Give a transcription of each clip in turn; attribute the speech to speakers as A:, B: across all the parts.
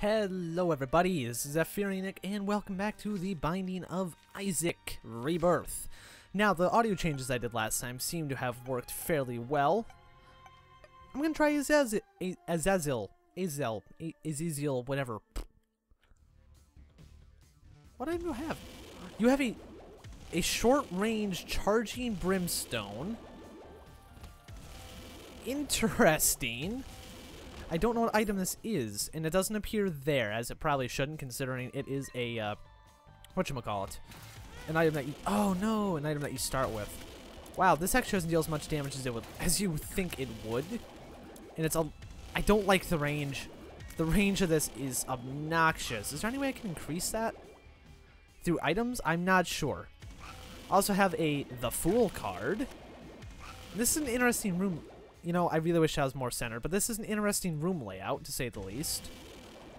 A: Hello everybody, this is ZephyrianNick, and welcome back to the Binding of Isaac Rebirth. Now, the audio changes I did last time seem to have worked fairly well. I'm gonna try Azazel, Azazel, Azel, Azazel, whatever. What do you have? You have a, a short-range charging brimstone. Interesting. I don't know what item this is, and it doesn't appear there, as it probably shouldn't, considering it is a, uh, whatchamacallit, an item that you, oh no, an item that you start with. Wow, this actually doesn't deal as much damage as it would, as you think it would, and it's, a, I don't like the range. The range of this is obnoxious. Is there any way I can increase that? Through items? I'm not sure. Also have a The Fool card. This is an interesting room you know, I really wish I was more centered, but this is an interesting room layout, to say the least.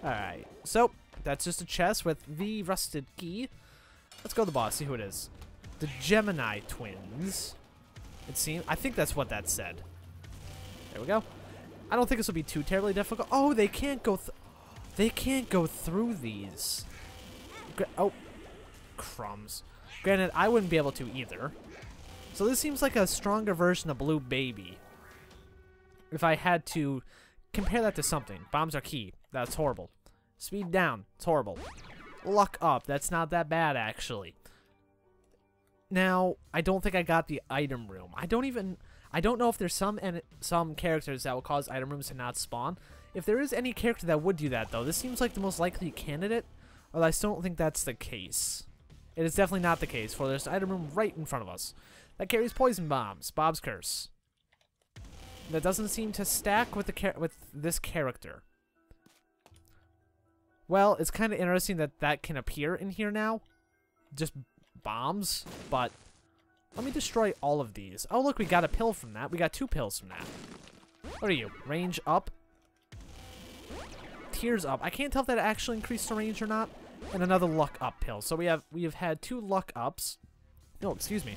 A: Alright, so, that's just a chest with the rusted key. Let's go to the boss, see who it is. The Gemini twins. It seems, I think that's what that said. There we go. I don't think this will be too terribly difficult. Oh, they can't go, they can't go through these. Oh, crumbs. Granted, I wouldn't be able to either. So this seems like a stronger version of Blue Baby if I had to compare that to something. Bombs are key. That's horrible. Speed down. It's horrible. Luck up. That's not that bad, actually. Now, I don't think I got the item room. I don't even... I don't know if there's some and some characters that will cause item rooms to not spawn. If there is any character that would do that, though, this seems like the most likely candidate, although I still don't think that's the case. It is definitely not the case, for there's an item room right in front of us that carries poison bombs. Bob's Curse that doesn't seem to stack with the with this character. Well, it's kind of interesting that that can appear in here now. Just bombs, but let me destroy all of these. Oh, look, we got a pill from that. We got two pills from that. What are you? Range up? Tears up. I can't tell if that actually increased the range or not. And another luck up pill. So we have we have had two luck ups. No, excuse me.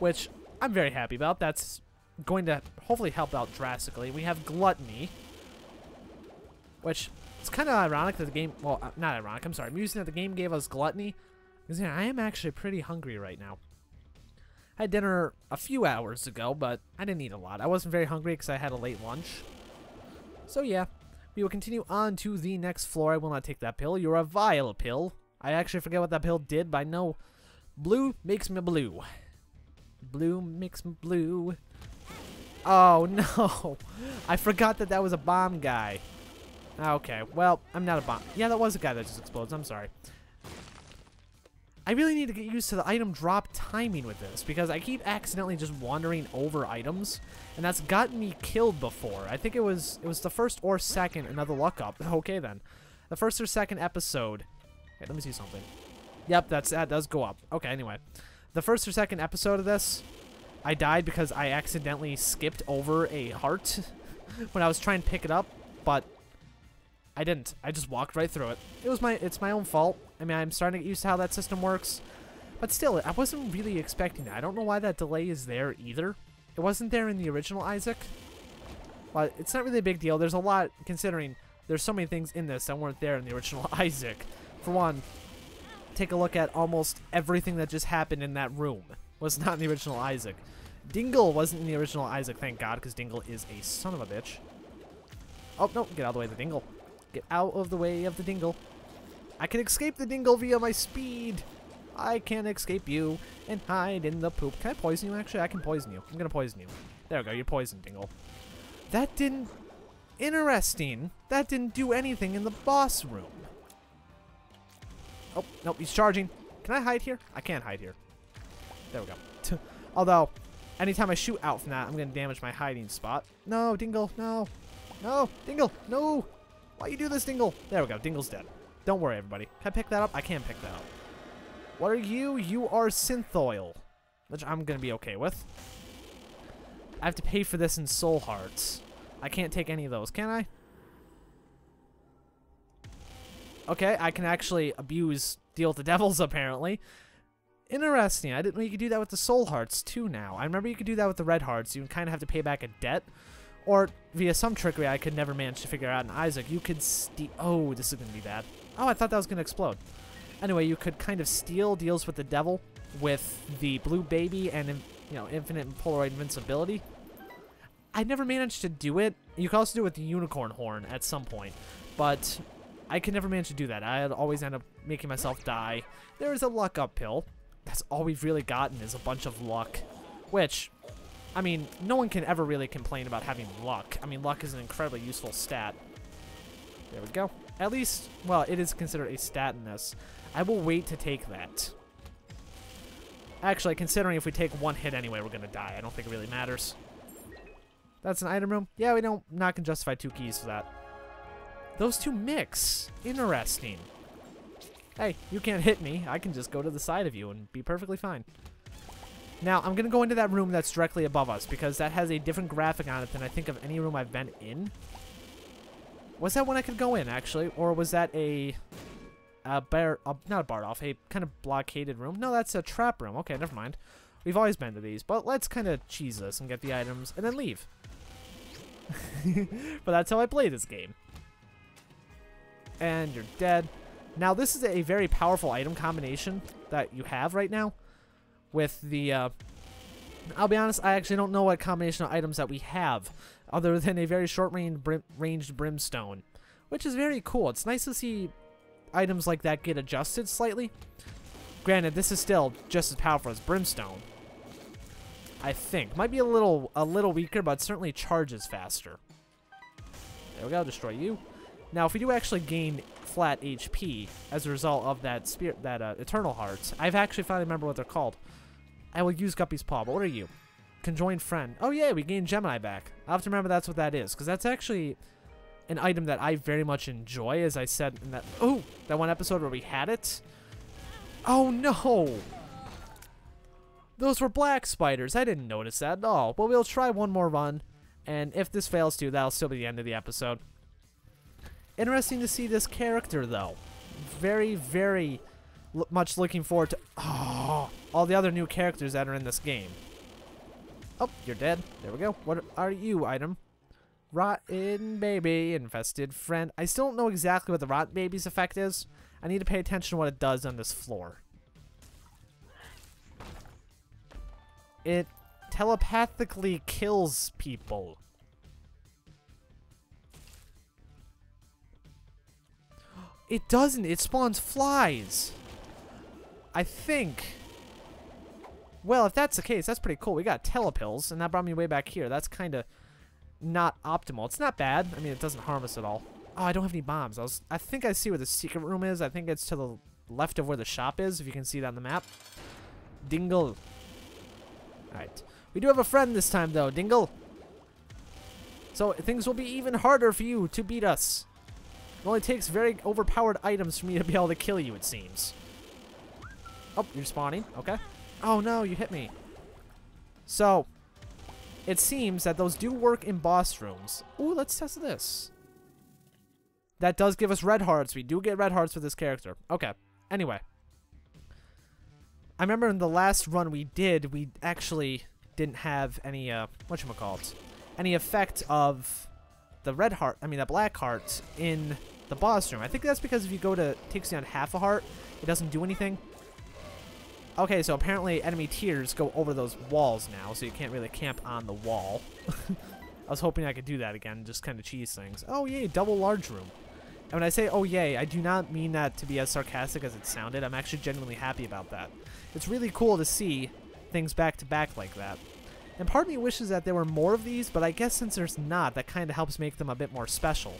A: Which I'm very happy about. That's going to hopefully help out drastically. We have Gluttony, which it's kind of ironic that the game, well, uh, not ironic, I'm sorry, I'm using that the game gave us Gluttony, because I am actually pretty hungry right now. I had dinner a few hours ago, but I didn't eat a lot. I wasn't very hungry because I had a late lunch. So yeah, we will continue on to the next floor. I will not take that pill. You're a vile pill. I actually forget what that pill did, but I know blue makes me blue. Blue makes me blue. Oh, no. I forgot that that was a bomb guy. Okay, well, I'm not a bomb. Yeah, that was a guy that just explodes. I'm sorry. I really need to get used to the item drop timing with this because I keep accidentally just wandering over items and that's gotten me killed before. I think it was it was the first or second another luck up. Okay then. The first or second episode. Hey, let me see something. Yep, that's that does go up. Okay, anyway. The first or second episode of this, I died because I accidentally skipped over a heart when I was trying to pick it up, but I didn't. I just walked right through it. It was my it's my own fault. I mean, I'm starting to get used to how that system works. But still, I wasn't really expecting that. I don't know why that delay is there either. It wasn't there in the original Isaac. But it's not really a big deal. There's a lot, considering there's so many things in this that weren't there in the original Isaac. For one, take a look at almost everything that just happened in that room was not in the original Isaac. Dingle wasn't in the original Isaac, thank God, because Dingle is a son of a bitch. Oh, no, get out of the way of the Dingle. Get out of the way of the Dingle. I can escape the Dingle via my speed. I can escape you and hide in the poop. Can I poison you, actually? I can poison you. I'm going to poison you. There we go, you're poisoned, Dingle. That didn't... Interesting. That didn't do anything in the boss room. Oh, nope, he's charging. Can I hide here? I can't hide here. There we go. Although, Anytime I shoot out from that, I'm going to damage my hiding spot. No, Dingle, no. No, Dingle, no. Why you do this, Dingle? There we go, Dingle's dead. Don't worry, everybody. Can I pick that up? I can pick that up. What are you? You are Synthoil, which I'm going to be okay with. I have to pay for this in soul hearts. I can't take any of those, can I? Okay, I can actually abuse deal with the devils, apparently. Interesting. I didn't know you could do that with the soul hearts too now. I remember you could do that with the red hearts. You kind of have to pay back a debt. Or via some trickery I could never manage to figure out in Isaac, you could steal. Oh, this is going to be bad. Oh, I thought that was going to explode. Anyway, you could kind of steal deals with the devil with the blue baby and you know infinite Polaroid invincibility. I never managed to do it. You could also do it with the unicorn horn at some point, but I could never manage to do that. I'd always end up making myself die. There is a luck uphill. That's all we've really gotten is a bunch of luck, which, I mean, no one can ever really complain about having luck. I mean, luck is an incredibly useful stat. There we go. At least, well, it is considered a stat in this. I will wait to take that. Actually, considering if we take one hit anyway, we're going to die. I don't think it really matters. That's an item room? Yeah, we don't not going to justify two keys for that. Those two mix. Interesting. Hey, you can't hit me. I can just go to the side of you and be perfectly fine. Now, I'm going to go into that room that's directly above us because that has a different graphic on it than I think of any room I've been in. Was that one I could go in, actually? Or was that a... A bar... A, not a barred off, a kind of blockaded room? No, that's a trap room. Okay, never mind. We've always been to these, but let's kind of cheese this and get the items and then leave. but that's how I play this game. And you're dead. Now, this is a very powerful item combination that you have right now with the... Uh, I'll be honest, I actually don't know what combination of items that we have other than a very short-ranged brim ranged brimstone, which is very cool. It's nice to see items like that get adjusted slightly. Granted, this is still just as powerful as brimstone, I think. Might be a little a little weaker, but certainly charges faster. There we go, destroy you. Now, if we do actually gain flat HP as a result of that spirit, that uh, Eternal Hearts, I've actually finally remember what they're called. I will use Guppy's Paw, but what are you? Conjoined Friend. Oh yeah, we gained Gemini back. I'll have to remember that's what that is, because that's actually an item that I very much enjoy, as I said in that, oh, that one episode where we had it. Oh no! Those were black spiders. I didn't notice that at all. But we'll try one more run. And if this fails too, that'll still be the end of the episode. Interesting to see this character, though. Very, very much looking forward to oh, all the other new characters that are in this game. Oh, you're dead. There we go. What are you, item? Rotten baby, infested friend. I still don't know exactly what the rotten baby's effect is. I need to pay attention to what it does on this floor. It telepathically kills people. It doesn't. It spawns flies. I think. Well, if that's the case, that's pretty cool. We got telepills, and that brought me way back here. That's kind of not optimal. It's not bad. I mean, it doesn't harm us at all. Oh, I don't have any bombs. I was. I think I see where the secret room is. I think it's to the left of where the shop is, if you can see that on the map. Dingle. Alright. We do have a friend this time, though, Dingle. So things will be even harder for you to beat us. It only takes very overpowered items for me to be able to kill you, it seems. Oh, you're spawning. Okay. Oh, no, you hit me. So, it seems that those do work in boss rooms. Ooh, let's test this. That does give us red hearts. We do get red hearts with this character. Okay. Anyway. I remember in the last run we did, we actually didn't have any, uh, whatchamacallit, any effect of the red heart, I mean the black heart in the boss room. I think that's because if you go to, takes on half a heart, it doesn't do anything. Okay, so apparently enemy tears go over those walls now, so you can't really camp on the wall. I was hoping I could do that again, just kind of cheese things. Oh, yay, double large room. And when I say, oh, yay, I do not mean that to be as sarcastic as it sounded. I'm actually genuinely happy about that. It's really cool to see things back to back like that. And part of me wishes that there were more of these, but I guess since there's not, that kind of helps make them a bit more special.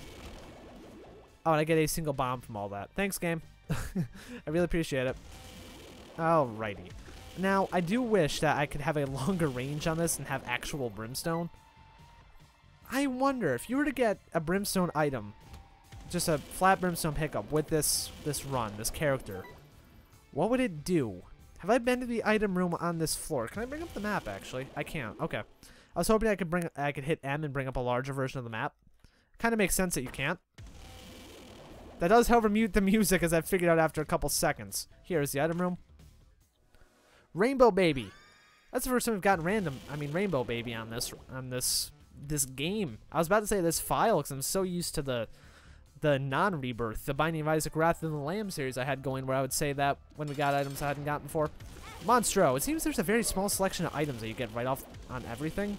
A: Oh, and I get a single bomb from all that. Thanks, game. I really appreciate it. Alrighty. Now, I do wish that I could have a longer range on this and have actual brimstone. I wonder, if you were to get a brimstone item, just a flat brimstone pickup with this this run, this character, what would it do? Have I been to the item room on this floor? Can I bring up the map, actually? I can't. Okay. I was hoping I could bring I could hit M and bring up a larger version of the map. Kind of makes sense that you can't. That does, however, mute the music, as I figured out after a couple seconds. Here is the item room. Rainbow Baby. That's the first time we've gotten random, I mean Rainbow Baby on this on this this game. I was about to say this file because I'm so used to the the non-rebirth, the Binding of Isaac Wrath of the Lamb series I had going, where I would say that when we got items I hadn't gotten before. Monstro. It seems there's a very small selection of items that you get right off on everything,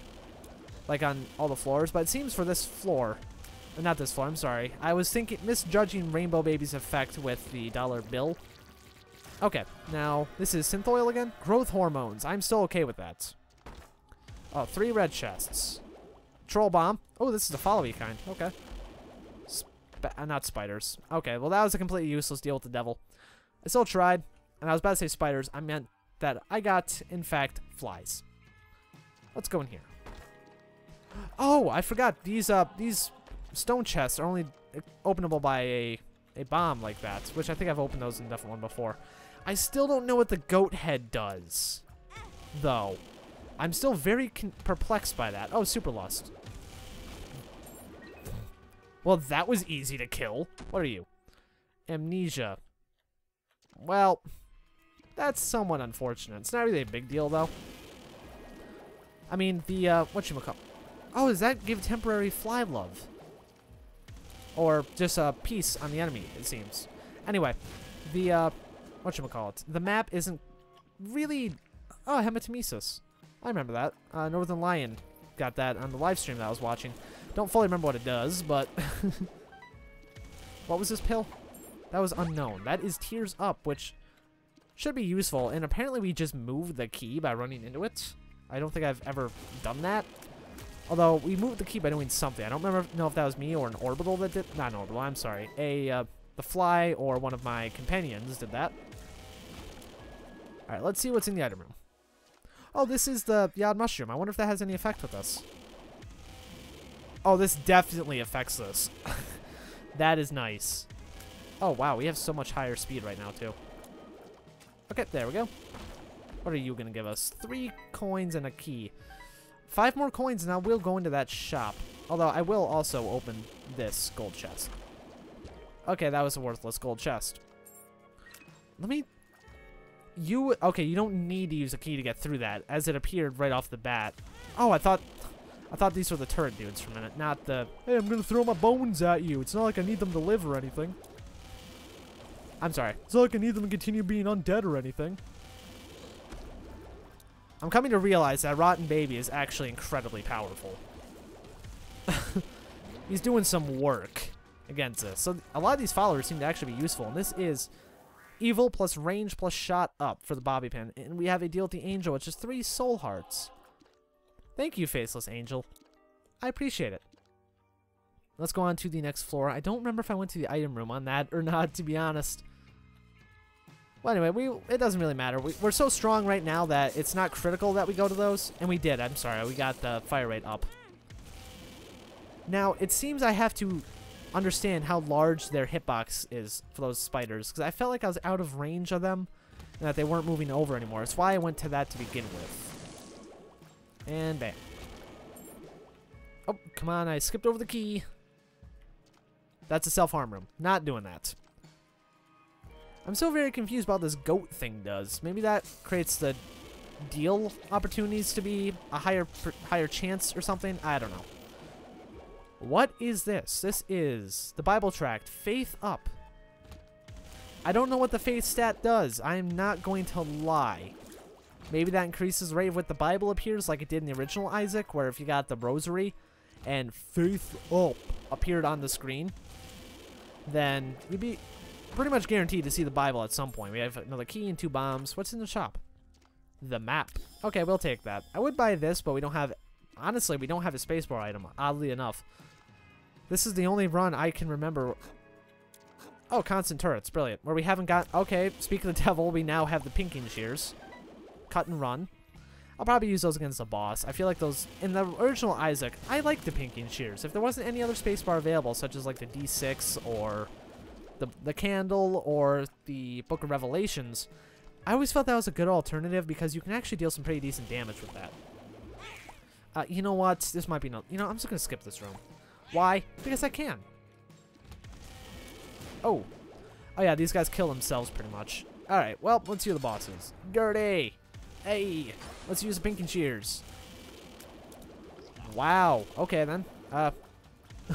A: like on all the floors. But it seems for this floor, not this floor. I'm sorry. I was thinking misjudging Rainbow Baby's effect with the dollar bill. Okay, now this is Synthoil again. Growth hormones. I'm still okay with that. Oh, three red chests. Troll bomb. Oh, this is the followy kind. Okay. Sp uh, not spiders. Okay, well that was a completely useless deal with the devil. I still tried, and I was about to say spiders. I meant that I got, in fact, flies. Let's go in here. Oh, I forgot. These uh these stone chests are only openable by a a bomb like that, which I think I've opened those in different one before. I still don't know what the goat head does, though. I'm still very perplexed by that. Oh, super lust. Well, that was easy to kill. What are you? Amnesia. Well, that's somewhat unfortunate. It's not really a big deal, though. I mean, the, uh, whatchamacallit. Oh, does that give temporary fly love? Or just a piece on the enemy, it seems. Anyway, the, uh, whatchamacallit. The map isn't really... Oh, Hematemesis. I remember that. Uh, Northernlion got that on the live stream that I was watching. Don't fully remember what it does, but... what was this pill? That was unknown. That is Tears Up, which should be useful. And apparently we just moved the key by running into it. I don't think I've ever done that. Although, we moved the key by doing something. I don't remember know if that was me or an orbital that did... Not an orbital, I'm sorry. A, uh, the fly or one of my companions did that. Alright, let's see what's in the item room. Oh, this is the, odd mushroom. I wonder if that has any effect with us. Oh, this definitely affects us. that is nice. Oh, wow. We have so much higher speed right now, too. Okay, there we go. What are you going to give us? Three coins and a key. Five more coins and I will go into that shop. Although I will also open this gold chest. Okay, that was a worthless gold chest. Let me you okay? You don't need to use a key to get through that, as it appeared right off the bat. Oh, I thought, I thought these were the turret dudes for a minute, not the. Hey, I'm gonna throw my bones at you. It's not like I need them to live or anything. I'm sorry. It's not like I need them to continue being undead or anything. I'm coming to realize that Rotten Baby is actually incredibly powerful. He's doing some work against us. So a lot of these followers seem to actually be useful, and this is Evil plus range plus shot up for the bobby pin. And we have a deal with the angel, which is three soul hearts. Thank you, Faceless Angel. I appreciate it. Let's go on to the next floor. I don't remember if I went to the item room on that or not, to be honest. Well, anyway, we it doesn't really matter. We, are so strong right now that it's not critical that we go to those. And we did. I'm sorry. We got the fire rate up. Now, it seems I have to understand how large their hitbox is for those spiders because I felt like I was out of range of them and that they weren't moving over anymore. That's why I went to that to begin with. And bam. Oh, come on, I skipped over the key. That's a self-harm room. Not doing that. I'm still very confused about this goat thing does. Maybe that creates the deal opportunities to be a higher higher chance or something. I don't know. What is this? This is the Bible tract, Faith Up. I don't know what the faith stat does. I am not going to lie. Maybe that increases rate with the Bible appears like it did in the original Isaac, where if you got the rosary and Faith Up appeared on the screen, then you'd be pretty much guaranteed to see the Bible at some point. We have another key and two bombs. What's in the shop? The map. Okay, we'll take that. I would buy this, but we don't have... Honestly, we don't have a spacebar item, oddly enough. This is the only run I can remember. Oh, constant turrets. Brilliant. Where we haven't got... Okay, speak of the devil, we now have the pinking shears. Cut and run. I'll probably use those against the boss. I feel like those... In the original Isaac, I like the pinking shears. If there wasn't any other spacebar available, such as like the D6 or the, the candle or the Book of Revelations, I always felt that was a good alternative because you can actually deal some pretty decent damage with that. Uh, you know what? This might be no... You know, I'm just going to skip this room. Why? Because I can. Oh. Oh yeah, these guys kill themselves pretty much. Alright, well, let's see the bosses. Dirty! Hey! Let's use the pinking shears. Wow. Okay, then. Uh,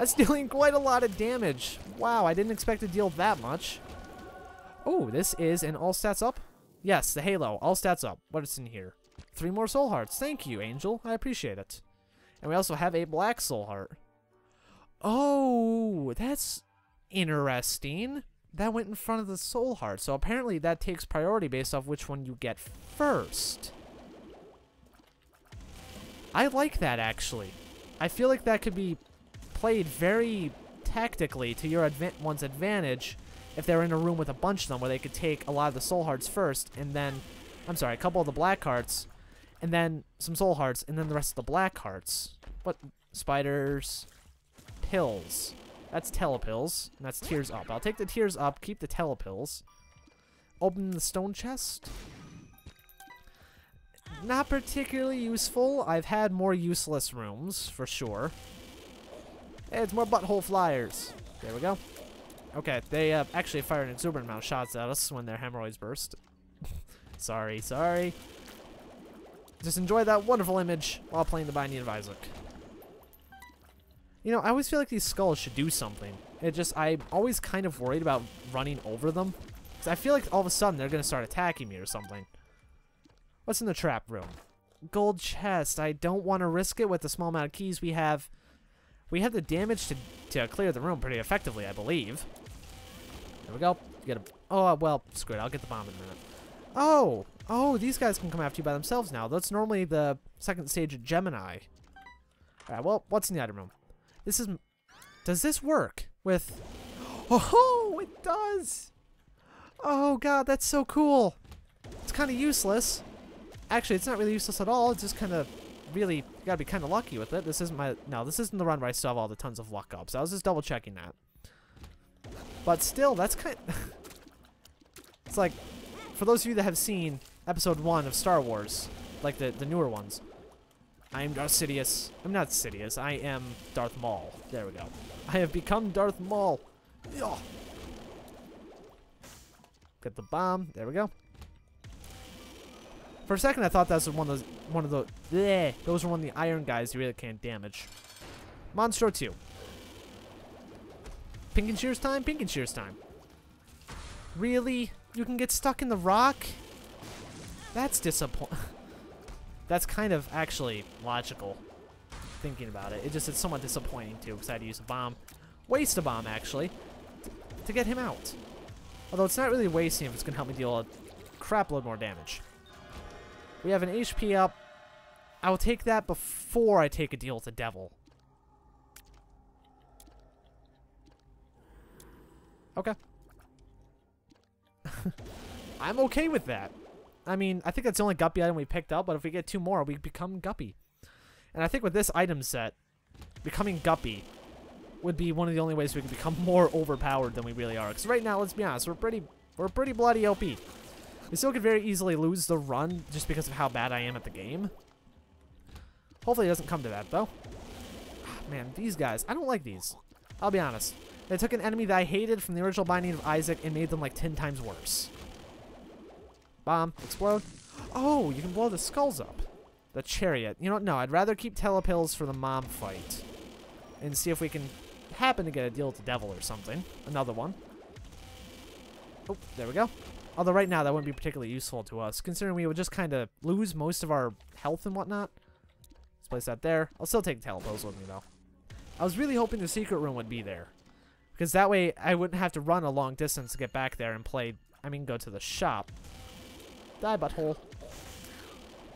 A: that's dealing quite a lot of damage. Wow, I didn't expect to deal that much. Oh, this is an all stats up? Yes, the Halo. All stats up. What's in here? Three more soul hearts. Thank you, Angel. I appreciate it. And we also have a black soul heart. Oh, that's interesting. That went in front of the soul heart. So apparently that takes priority based off which one you get first. I like that, actually. I feel like that could be played very tactically to your adva one's advantage if they're in a room with a bunch of them where they could take a lot of the soul hearts first and then, I'm sorry, a couple of the black hearts and then some soul hearts and then the rest of the black hearts. What? Spiders. Pills. That's telepills. And that's tears up. I'll take the tears up, keep the telepills. Open the stone chest. Not particularly useful. I've had more useless rooms, for sure. Hey, it's more butthole flyers. There we go. Okay, they uh, actually fire an exuberant amount of shots at us when their hemorrhoids burst. sorry, sorry. Just enjoy that wonderful image while playing the Binding of Isaac. You know, I always feel like these skulls should do something. It just, I'm always kind of worried about running over them. I feel like all of a sudden they're going to start attacking me or something. What's in the trap room? Gold chest. I don't want to risk it with the small amount of keys we have. We have the damage to, to clear the room pretty effectively, I believe. There we go. Get a, oh, uh, well, screw it. I'll get the bomb in a minute. Oh, oh, these guys can come after you by themselves now. That's normally the second stage of Gemini. Alright, well, what's in the item room? This is... Does this work with... Oh, it does! Oh, God, that's so cool. It's kind of useless. Actually, it's not really useless at all. It's just kind of really... Gotta be kind of lucky with it. This isn't my... No, this isn't the run where I still have all the tons of luck ups. I was just double checking that. But still, that's kind... it's like... For those of you that have seen episode 1 of Star Wars, like the, the newer ones, I am Darth Sidious. I'm not Sidious. I am Darth Maul. There we go. I have become Darth Maul. Ugh. Get the bomb. There we go. For a second, I thought that was one of those, one of the, bleh, those were one of the iron guys you really can't damage. Monstro 2. Pinking Shears time? Pinking Shears time. Really? You can get stuck in the rock? That's disappointing. That's kind of actually logical, thinking about it. It just, it's somewhat disappointing, too, because I had to use a bomb. Waste a bomb, actually, to get him out. Although it's not really wasting if it's going to help me deal a crap load more damage. We have an HP up. I will take that before I take a deal with the devil. Okay. I'm okay with that. I mean, I think that's the only Guppy item we picked up, but if we get two more, we become Guppy. And I think with this item set, becoming Guppy would be one of the only ways we can become more overpowered than we really are. Because right now, let's be honest, we're pretty, we're pretty bloody OP. We still could very easily lose the run just because of how bad I am at the game. Hopefully it doesn't come to that, though. Ah, man, these guys, I don't like these. I'll be honest. They took an enemy that I hated from the original Binding of Isaac and made them like 10 times worse. Bomb. Explode. Oh, you can blow the skulls up. The chariot. You know what? No, I'd rather keep telepills for the mom fight. And see if we can happen to get a deal with the devil or something. Another one. Oh, there we go. Although right now that wouldn't be particularly useful to us, considering we would just kind of lose most of our health and whatnot. Let's place that there. I'll still take telepills with me, though. I was really hoping the secret room would be there. Because that way I wouldn't have to run a long distance to get back there and play, I mean go to the shop. Die, butthole.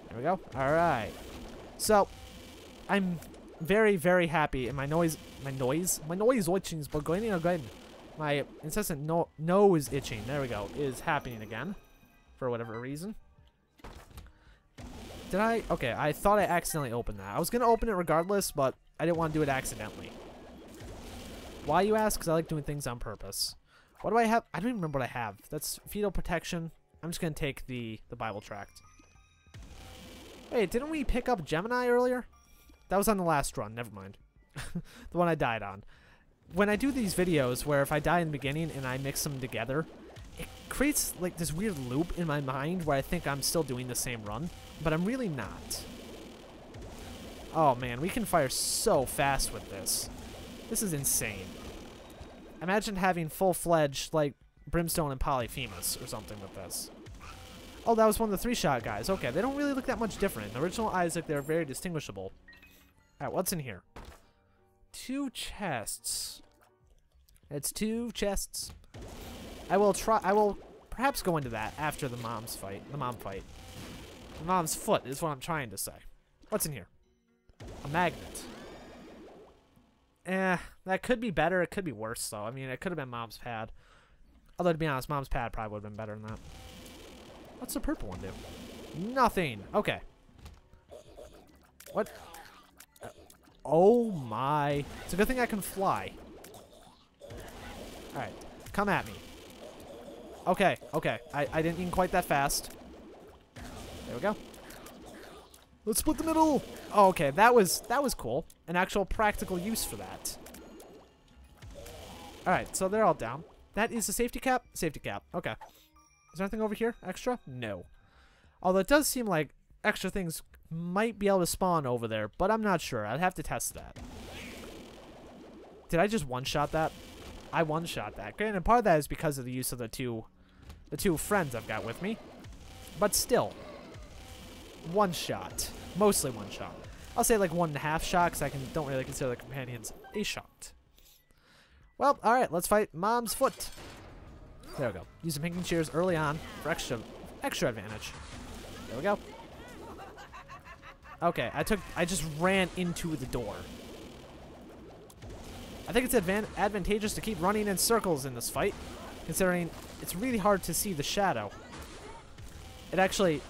A: There we go. Alright. So, I'm very, very happy, and my noise, my noise, my noise itching is going again. My incessant no nose itching, there we go, is happening again, for whatever reason. Did I? Okay, I thought I accidentally opened that. I was going to open it regardless, but I didn't want to do it accidentally. Why, you ask? Because I like doing things on purpose. What do I have? I don't even remember what I have. That's fetal protection. I'm just going to take the, the Bible tract. Wait, didn't we pick up Gemini earlier? That was on the last run. Never mind. the one I died on. When I do these videos where if I die in the beginning and I mix them together, it creates like this weird loop in my mind where I think I'm still doing the same run, but I'm really not. Oh man, we can fire so fast with this. This is insane. Imagine having full-fledged, like, Brimstone and Polyphemus or something with this. Oh, that was one of the three-shot guys. Okay, they don't really look that much different. In the original Isaac, they're very distinguishable. Alright, what's in here? Two chests. It's two chests. I will try. I will perhaps go into that after the mom's fight. The mom fight. The mom's foot is what I'm trying to say. What's in here? A magnet. Eh, that could be better. It could be worse, though. I mean, it could have been mom's pad. Although, to be honest, mom's pad probably would have been better than that. What's the purple one do? Nothing. Okay. What? Oh my. It's a good thing I can fly. Alright. Come at me. Okay, okay. I, I didn't mean quite that fast. There we go. Let's split the middle. Oh, okay. That was that was cool. An actual practical use for that. All right, so they're all down. That is a safety cap. Safety cap. Okay. Is there anything over here extra? No. Although it does seem like extra things might be able to spawn over there, but I'm not sure. I'd have to test that. Did I just one-shot that? I one-shot that. Granted, part of that is because of the use of the two, the two friends I've got with me. But still, one shot. Mostly one shot. I'll say like one and a half shot because I can don't really consider the companions a shot. Well, all right, let's fight Mom's foot. There we go. Use the pinking shears early on for extra extra advantage. There we go. Okay, I took I just ran into the door. I think it's advan advantageous to keep running in circles in this fight, considering it's really hard to see the shadow. It actually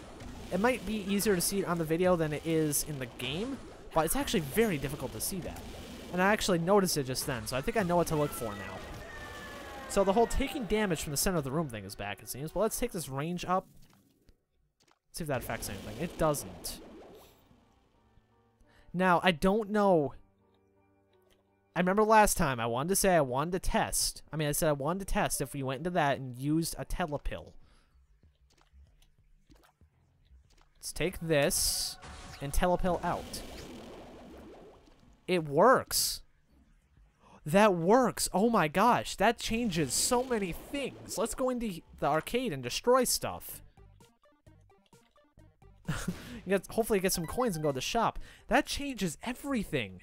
A: it might be easier to see it on the video than it is in the game, but it's actually very difficult to see that. And I actually noticed it just then, so I think I know what to look for now. So the whole taking damage from the center of the room thing is back, it seems. But let's take this range up. See if that affects anything. It doesn't. Now, I don't know. I remember last time I wanted to say I wanted to test. I mean, I said I wanted to test if we went into that and used a telepill. Let's take this and telepill out. It works. That works. Oh my gosh, that changes so many things. Let's go into the arcade and destroy stuff. get, hopefully get some coins and go to the shop. That changes everything.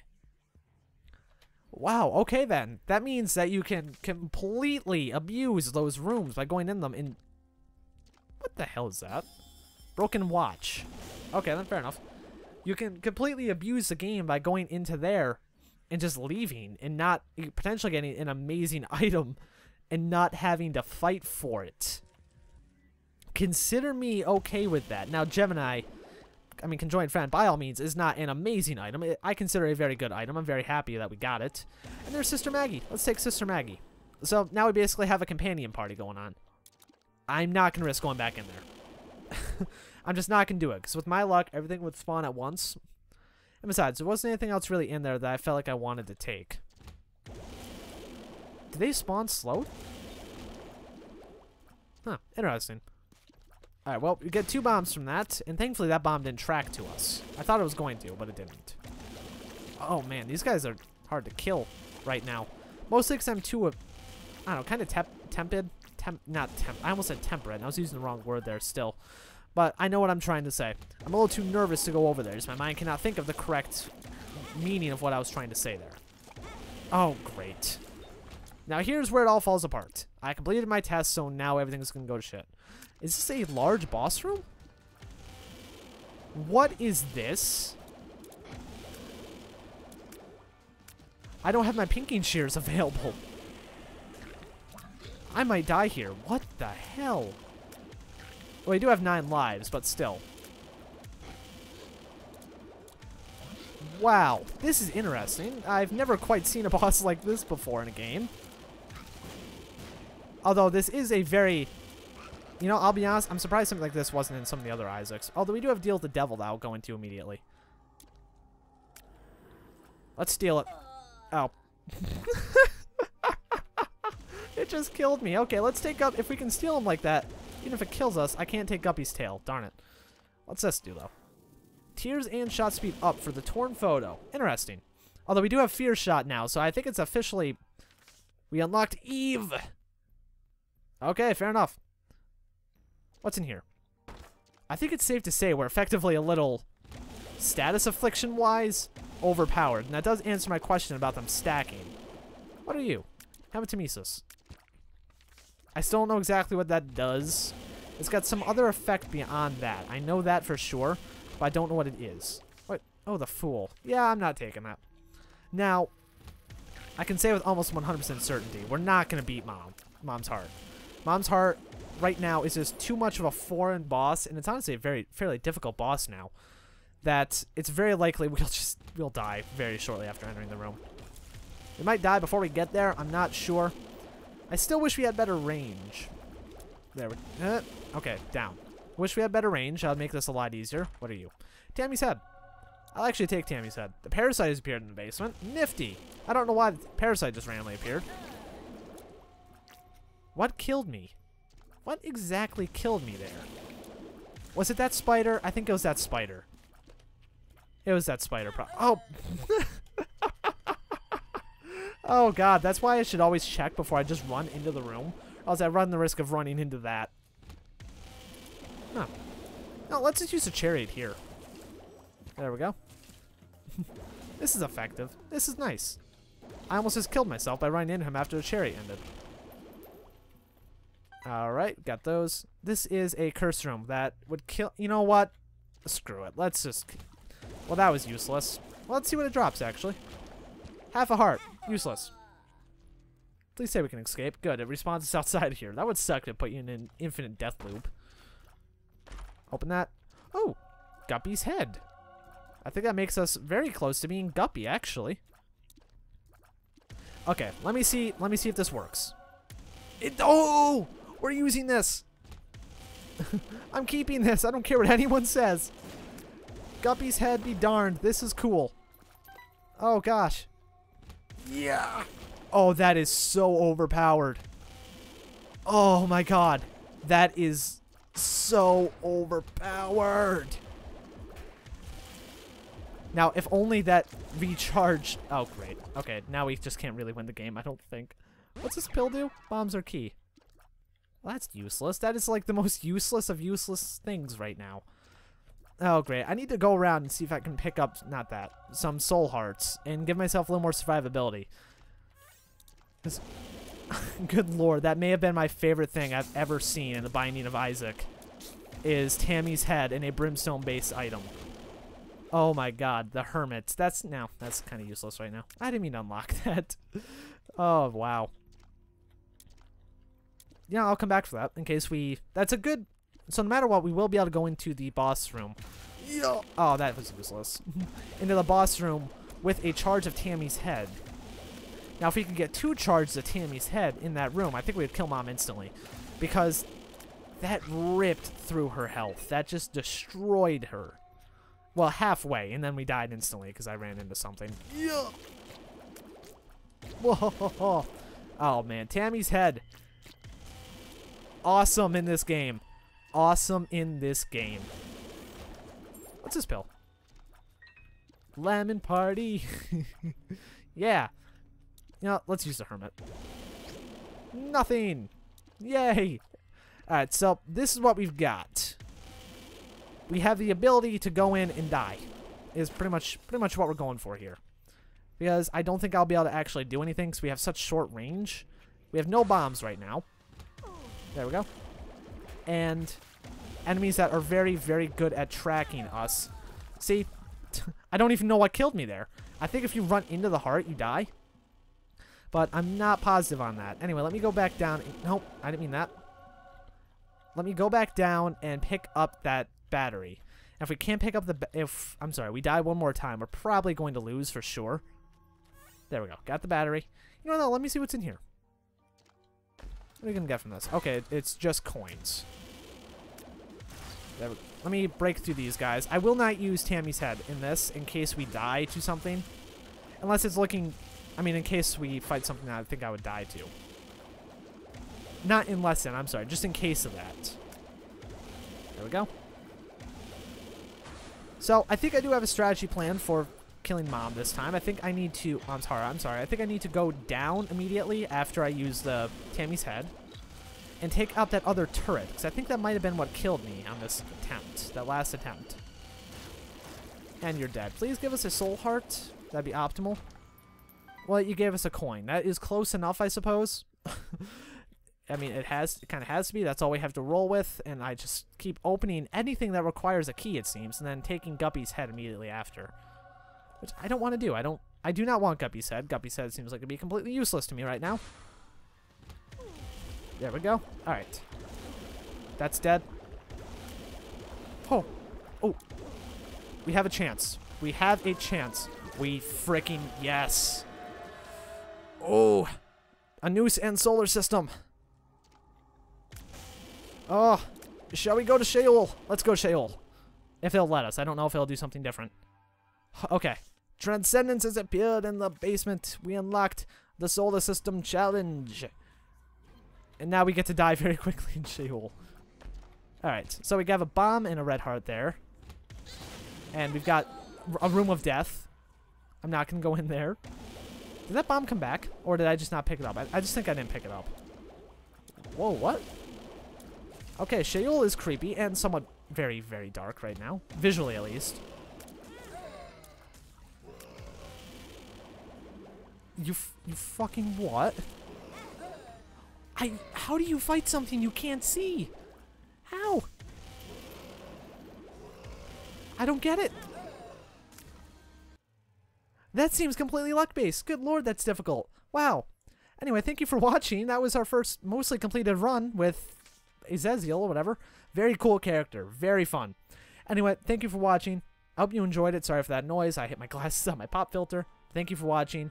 A: Wow, okay then. That means that you can completely abuse those rooms by going in them in... What the hell is that? Broken watch. Okay, then fair enough. You can completely abuse the game by going into there and just leaving and not potentially getting an amazing item and not having to fight for it. Consider me okay with that. Now, Gemini, I mean, conjoined friend, by all means, is not an amazing item. I consider it a very good item. I'm very happy that we got it. And there's Sister Maggie. Let's take Sister Maggie. So now we basically have a companion party going on. I'm not going to risk going back in there. I'm just not going to do it. Because with my luck, everything would spawn at once. And besides, there wasn't anything else really in there that I felt like I wanted to take. Did they spawn slowed? Huh, interesting. Alright, well, we get two bombs from that, and thankfully that bomb didn't track to us. I thought it was going to, but it didn't. Oh man, these guys are hard to kill right now. I'm too, uh, I don't know, kind of temp tempted temp, not temp, I almost said temperate. And I was using the wrong word there still. But I know what I'm trying to say. I'm a little too nervous to go over there, just my mind cannot think of the correct meaning of what I was trying to say there. Oh, great. Now here's where it all falls apart. I completed my test, so now everything's gonna go to shit. Is this a large boss room? What is this? I don't have my pinking shears available. I might die here. What the hell? Well, I do have nine lives, but still. Wow, this is interesting. I've never quite seen a boss like this before in a game. Although this is a very... You know, I'll be honest, I'm surprised something like this wasn't in some of the other Isaacs. Although we do have Deal with the Devil that I'll go into immediately. Let's steal it. Oh. It just killed me. Okay, let's take up... If we can steal him like that, even if it kills us, I can't take Guppy's tail. Darn it. What's this do, though? Tears and shot speed up for the torn photo. Interesting. Although we do have fear shot now, so I think it's officially... We unlocked Eve! Okay, fair enough. What's in here? I think it's safe to say we're effectively a little status affliction-wise overpowered. And that does answer my question about them stacking. What are you? Hematemesis. I still don't know exactly what that does. It's got some other effect beyond that. I know that for sure, but I don't know what it is. What? Oh, the Fool. Yeah, I'm not taking that. Now, I can say with almost 100% certainty, we're not going to beat Mom. Mom's Heart. Mom's Heart right now is just too much of a foreign boss, and it's honestly a very fairly difficult boss now, that it's very likely we'll just we'll die very shortly after entering the room. We might die before we get there. I'm not sure. I still wish we had better range. There we uh, Okay, down. Wish we had better range. That would make this a lot easier. What are you? Tammy's head. I'll actually take Tammy's head. The parasite has appeared in the basement. Nifty. I don't know why the parasite just randomly appeared. What killed me? What exactly killed me there? Was it that spider? I think it was that spider. It was that spider. Oh. oh, God. That's why I should always check before I just run into the room. Else I run the risk of running into that. No. No, let's just use a chariot here. There we go. this is effective. This is nice. I almost just killed myself by running into him after the chariot ended. Alright, got those. This is a curse room that would kill... You know what? Screw it. Let's just... Well, that was useless. Well, let's see what it drops, actually. Half a heart. Useless. Please say we can escape. Good. It respawns us outside here. That would suck to put you in an infinite death loop. Open that. Oh, Guppy's head. I think that makes us very close to being Guppy, actually. Okay, let me see. Let me see if this works. It. Oh, we're using this. I'm keeping this. I don't care what anyone says. Guppy's head be darned. This is cool. Oh gosh. Yeah. Oh, that is so overpowered. Oh my god. That is so overpowered. Now, if only that recharge... Oh, great. Okay, now we just can't really win the game, I don't think. What's this pill do? Bombs are key. Well, that's useless. That is like the most useless of useless things right now. Oh, great. I need to go around and see if I can pick up, not that, some soul hearts and give myself a little more survivability. good lord, that may have been my favorite thing I've ever seen in The Binding of Isaac, is Tammy's head in a brimstone-based item. Oh my god, the hermit. That's, now that's kind of useless right now. I didn't mean to unlock that. oh, wow. Yeah, I'll come back for that in case we... That's a good... So no matter what, we will be able to go into the boss room. Yeah. Oh, that was useless. into the boss room with a charge of Tammy's head. Now, if we could get two charges of Tammy's head in that room, I think we would kill Mom instantly. Because that ripped through her health. That just destroyed her. Well, halfway, and then we died instantly because I ran into something. Yeah. Whoa. Oh, man. Tammy's head. Awesome in this game. Awesome in this game. What's this pill? Lemon party. yeah. You know, let's use the hermit. Nothing. Yay. Alright, so this is what we've got. We have the ability to go in and die. Is pretty much pretty much what we're going for here. Because I don't think I'll be able to actually do anything because we have such short range. We have no bombs right now. There we go. And enemies that are very, very good at tracking us. See, I don't even know what killed me there. I think if you run into the heart, you die but I'm not positive on that. Anyway, let me go back down. Nope, I didn't mean that. Let me go back down and pick up that battery. if we can't pick up the... if I'm sorry, we die one more time, we're probably going to lose for sure. There we go. Got the battery. You know what? Let me see what's in here. What are we going to get from this? Okay, it's just coins. Let me break through these guys. I will not use Tammy's head in this in case we die to something. Unless it's looking I mean, in case we fight something that I think I would die to. Not in lesson, I'm sorry, just in case of that. There we go. So I think I do have a strategy plan for killing mom this time. I think I need to. Oh, I'm sorry. I'm sorry. I think I need to go down immediately after I use the Tammy's head and take out that other turret because I think that might have been what killed me on this attempt, that last attempt. And you're dead. Please give us a soul heart. That'd be optimal. Well, you gave us a coin. That is close enough, I suppose. I mean, it has, it kind of has to be. That's all we have to roll with. And I just keep opening anything that requires a key, it seems, and then taking Guppy's head immediately after. Which I don't want to do. I don't, I do not want Guppy's head. Guppy's head seems like it'd be completely useless to me right now. There we go. All right. That's dead. Oh. Oh. We have a chance. We have a chance. We freaking yes. Oh. Anus and solar system. Oh. Shall we go to Sheol? Let's go Sheol. If they'll let us. I don't know if they'll do something different. Okay. Transcendence has appeared in the basement. We unlocked the solar system challenge. And now we get to die very quickly in Sheol. Alright, so we have a bomb and a red heart there. And we've got a room of death. I'm not going to go in there. Did that bomb come back? Or did I just not pick it up? I, I just think I didn't pick it up. Whoa, what? Okay, Sheol is creepy and somewhat very, very dark right now. Visually, at least. You, you fucking what? I. How do you fight something you can't see? How? I don't get it. That seems completely luck-based. Good lord, that's difficult. Wow. Anyway, thank you for watching. That was our first mostly completed run with Azazel or whatever. Very cool character. Very fun. Anyway, thank you for watching. I hope you enjoyed it. Sorry for that noise. I hit my glasses on my pop filter. Thank you for watching.